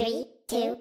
Three, two,